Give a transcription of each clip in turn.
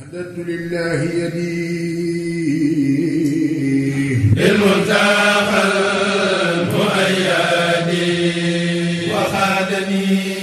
مددت لله يدي. بالمنتقى المؤيد. وخادني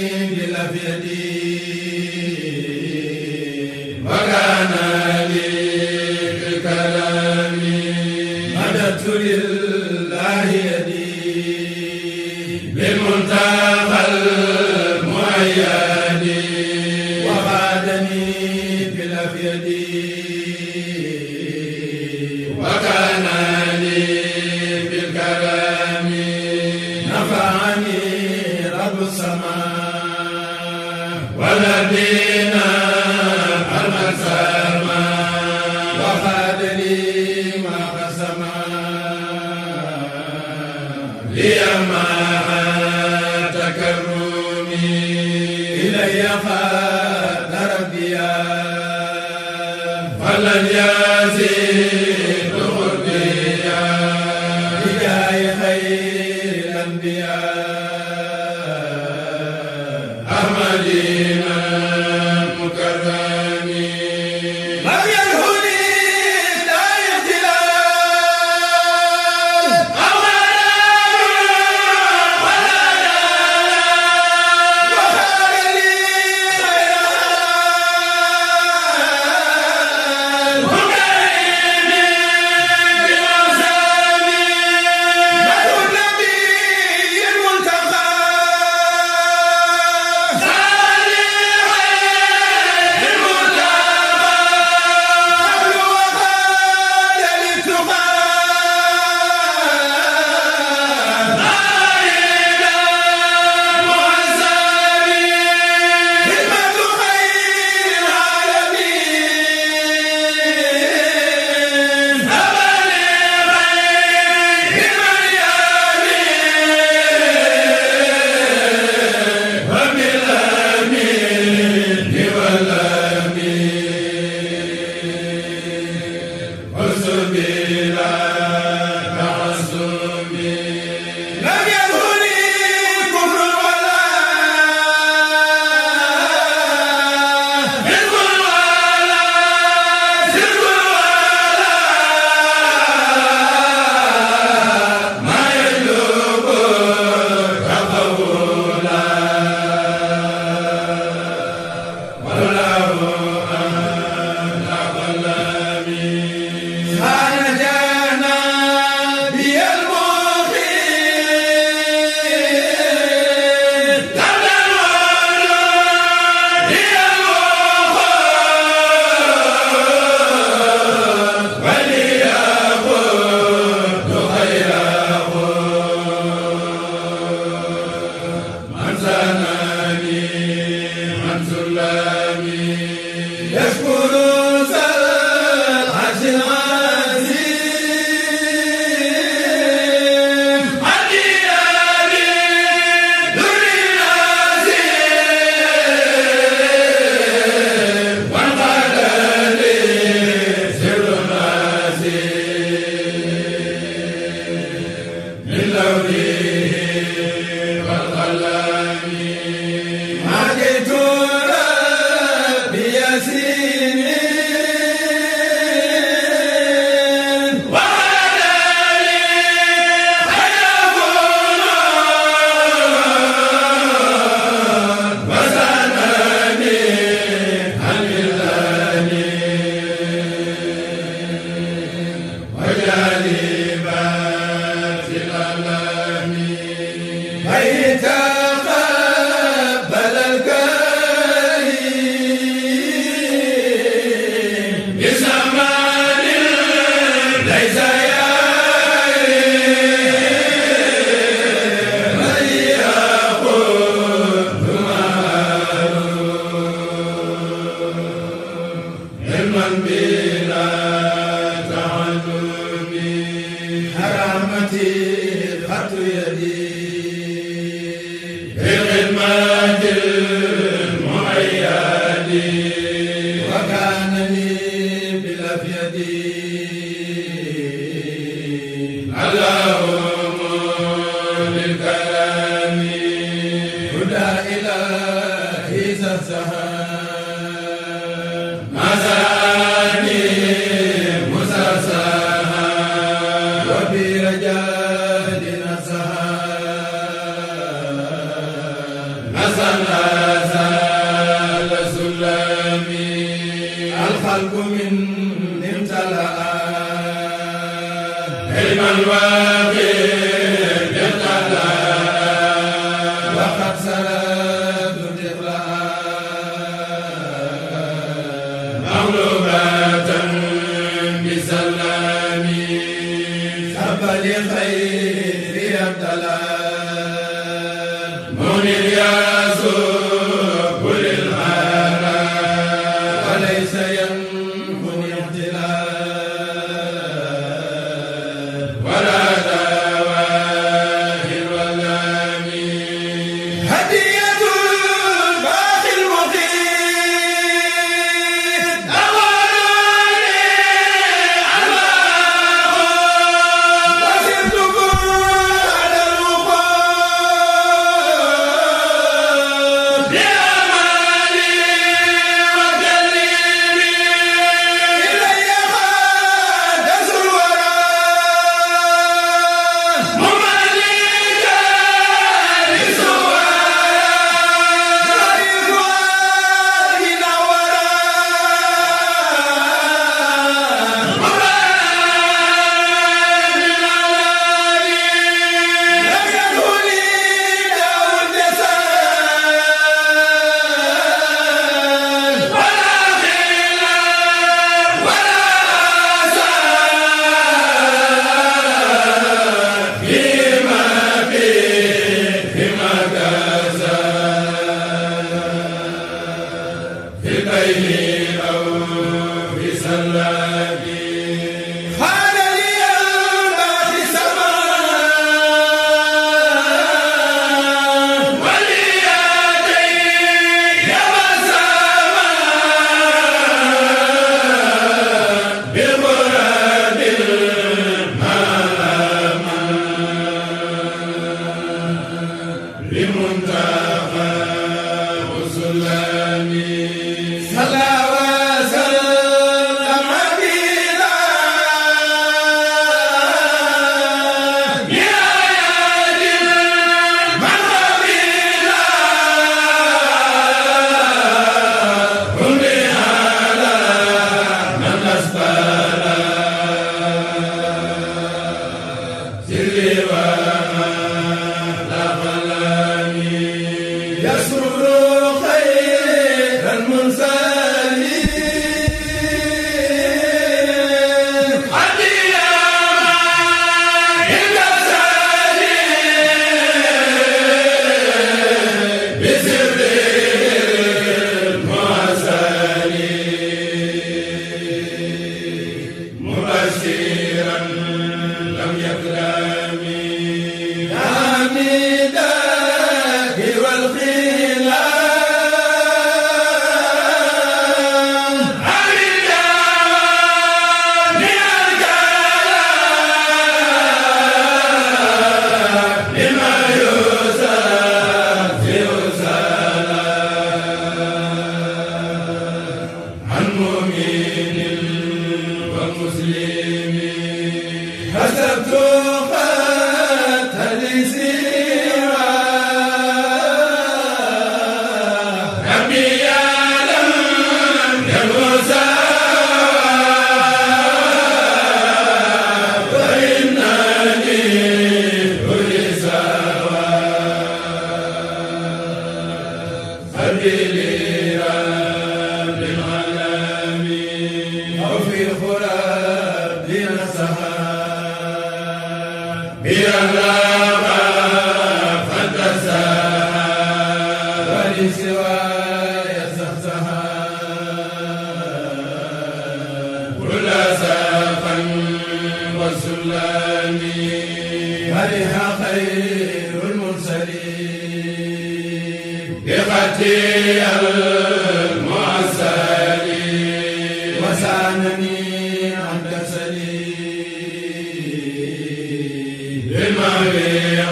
بالمغرب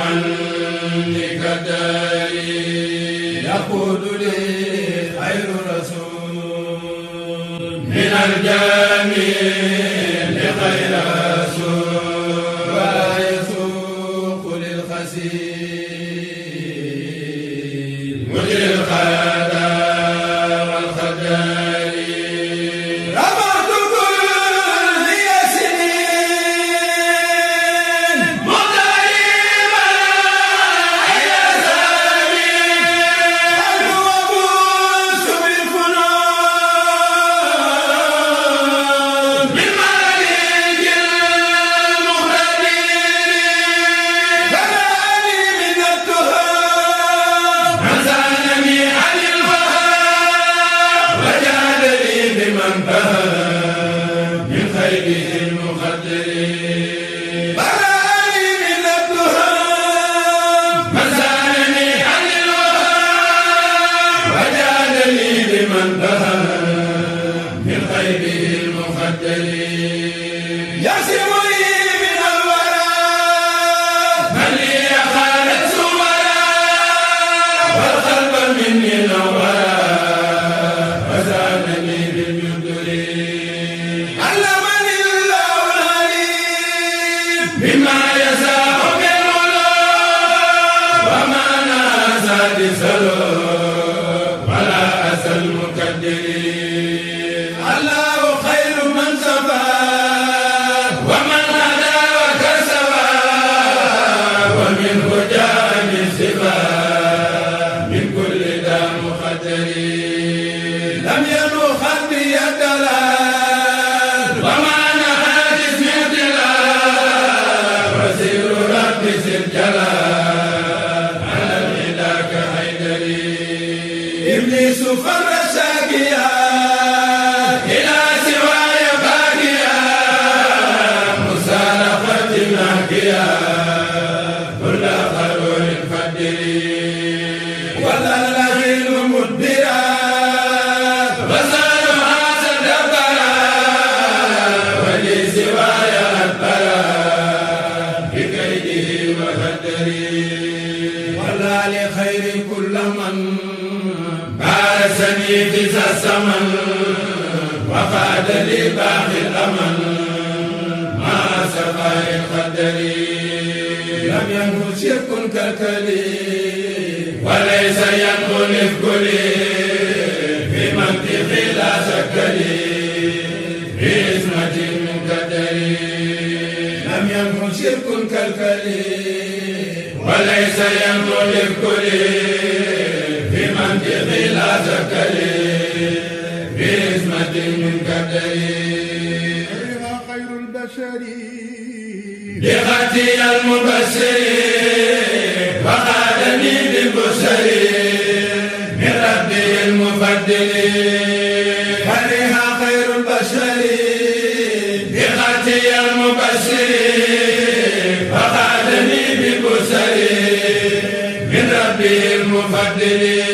عني كداري يقول لي خير تلي وليس ينغلف كلي في منطق لا شك لي باسمة قدري لم ينه شرك كالكلي. وليس ينغلف كلي في منطق لا شك لي باسمة قدري خير البشر. بغتي المبشرين. المبدل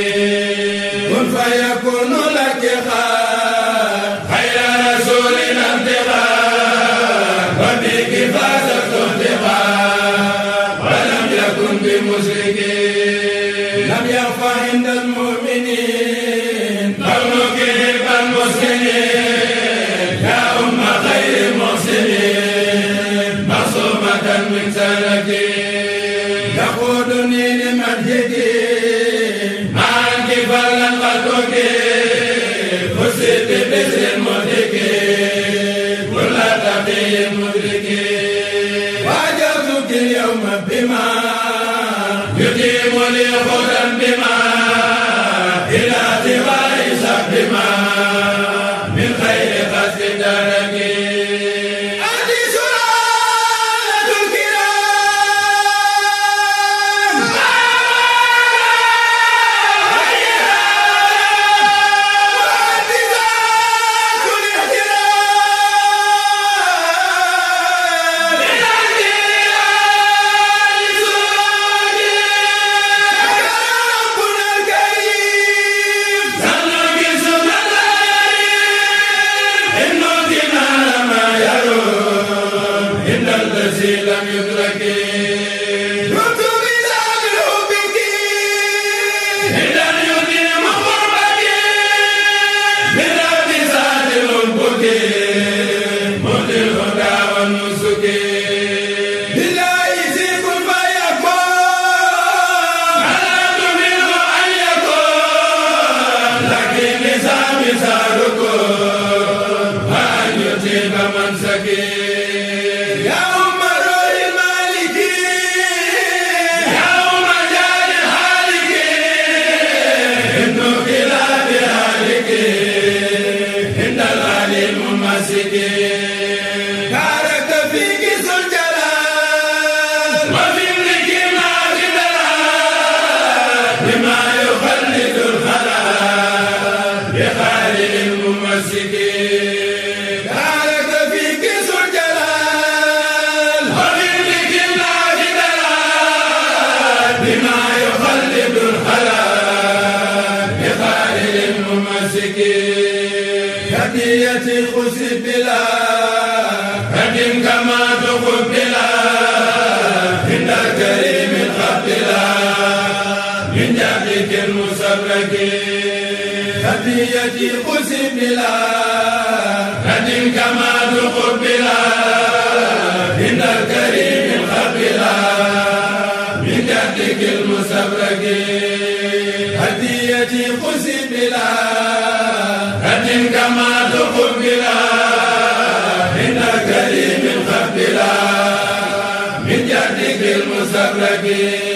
Rabbi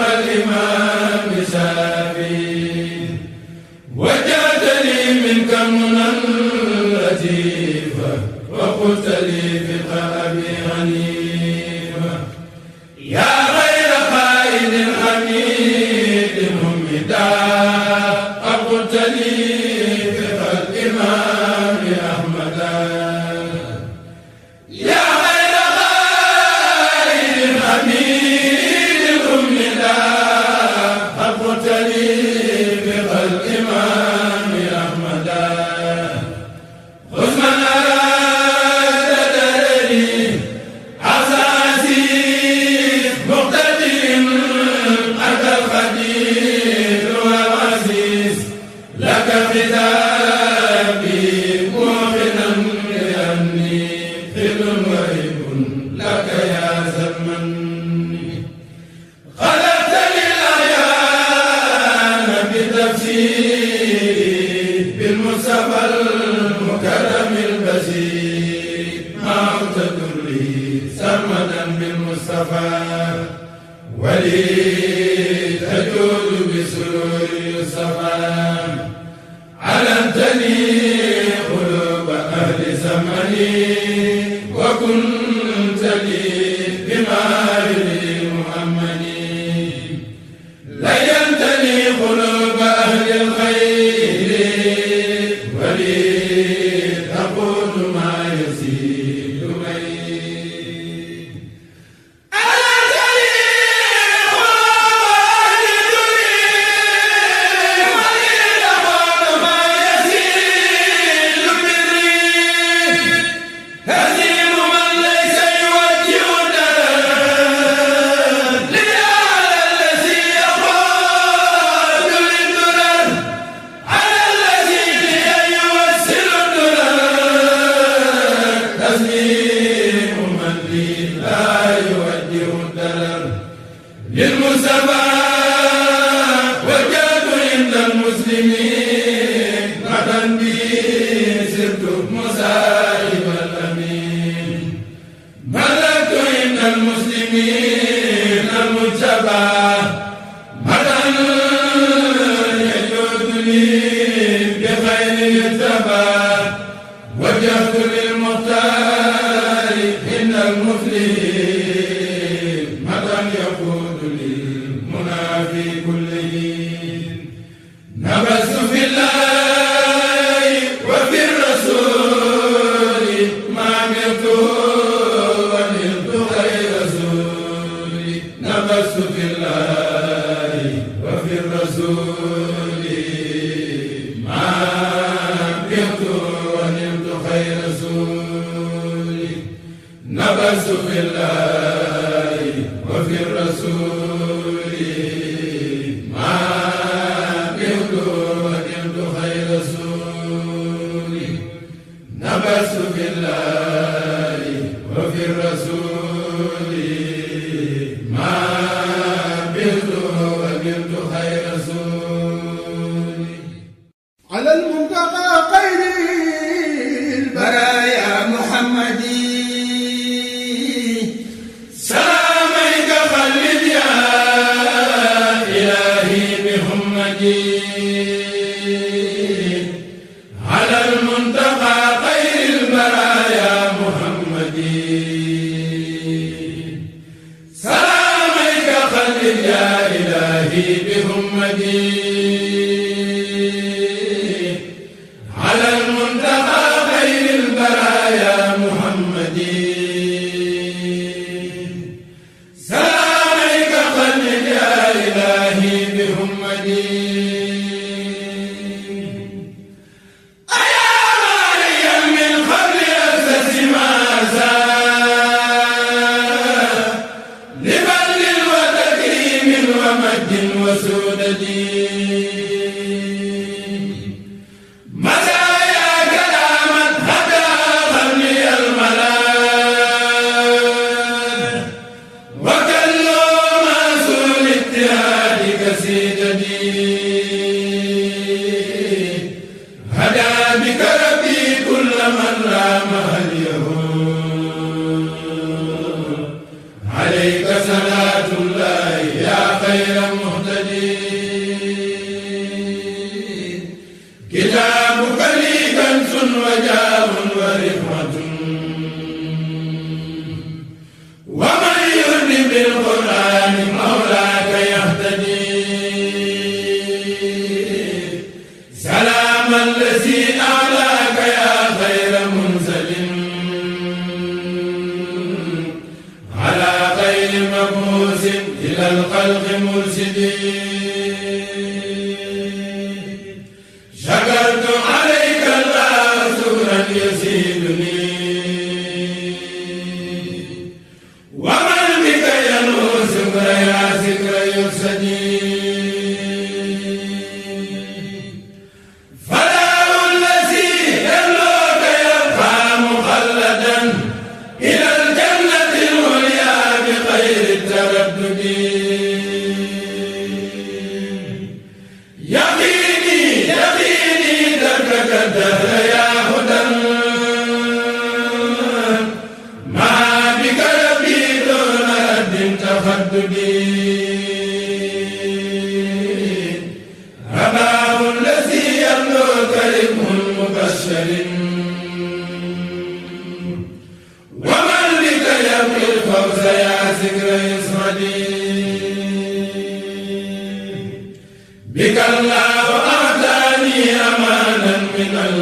الإمام regular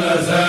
الأزل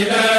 لا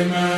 Amen.